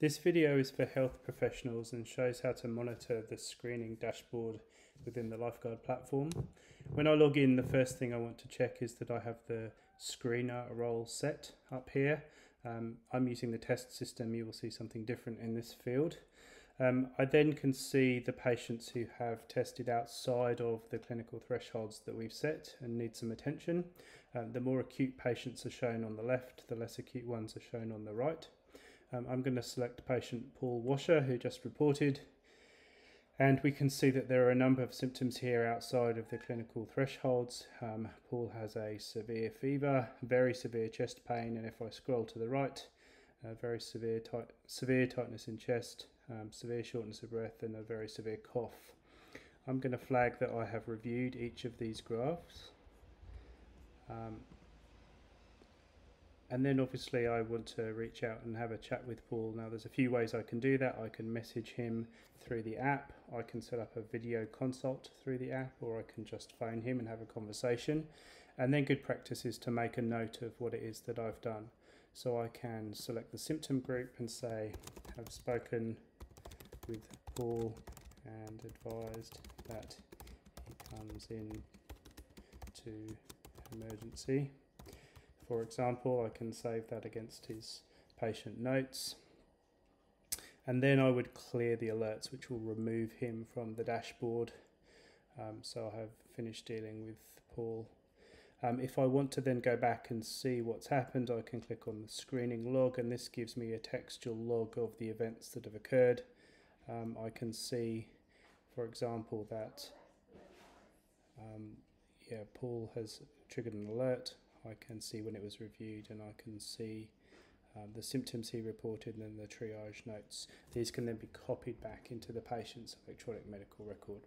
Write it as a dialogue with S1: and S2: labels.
S1: This video is for health professionals and shows how to monitor the screening dashboard within the Lifeguard platform. When I log in, the first thing I want to check is that I have the screener role set up here. Um, I'm using the test system, you will see something different in this field. Um, I then can see the patients who have tested outside of the clinical thresholds that we've set and need some attention. Um, the more acute patients are shown on the left, the less acute ones are shown on the right. Um, I'm going to select patient Paul Washer who just reported and we can see that there are a number of symptoms here outside of the clinical thresholds. Um, Paul has a severe fever, very severe chest pain, and if I scroll to the right, uh, very severe, tight, severe tightness in chest, um, severe shortness of breath, and a very severe cough. I'm going to flag that I have reviewed each of these graphs. Um, and then obviously I want to reach out and have a chat with Paul. Now there's a few ways I can do that. I can message him through the app. I can set up a video consult through the app or I can just phone him and have a conversation. And then good practice is to make a note of what it is that I've done. So I can select the symptom group and say, I've spoken with Paul and advised that he comes in to emergency. For example, I can save that against his patient notes. And then I would clear the alerts, which will remove him from the dashboard. Um, so I have finished dealing with Paul. Um, if I want to then go back and see what's happened, I can click on the screening log, and this gives me a textual log of the events that have occurred. Um, I can see, for example, that um, yeah, Paul has triggered an alert. I can see when it was reviewed and I can see um, the symptoms he reported and then the triage notes. These can then be copied back into the patient's electronic medical record.